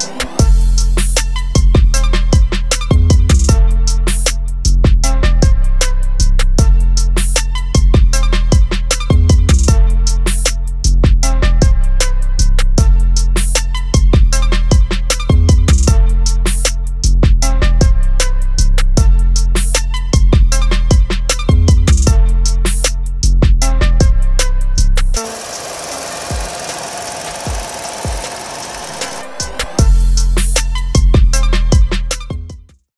Yeah.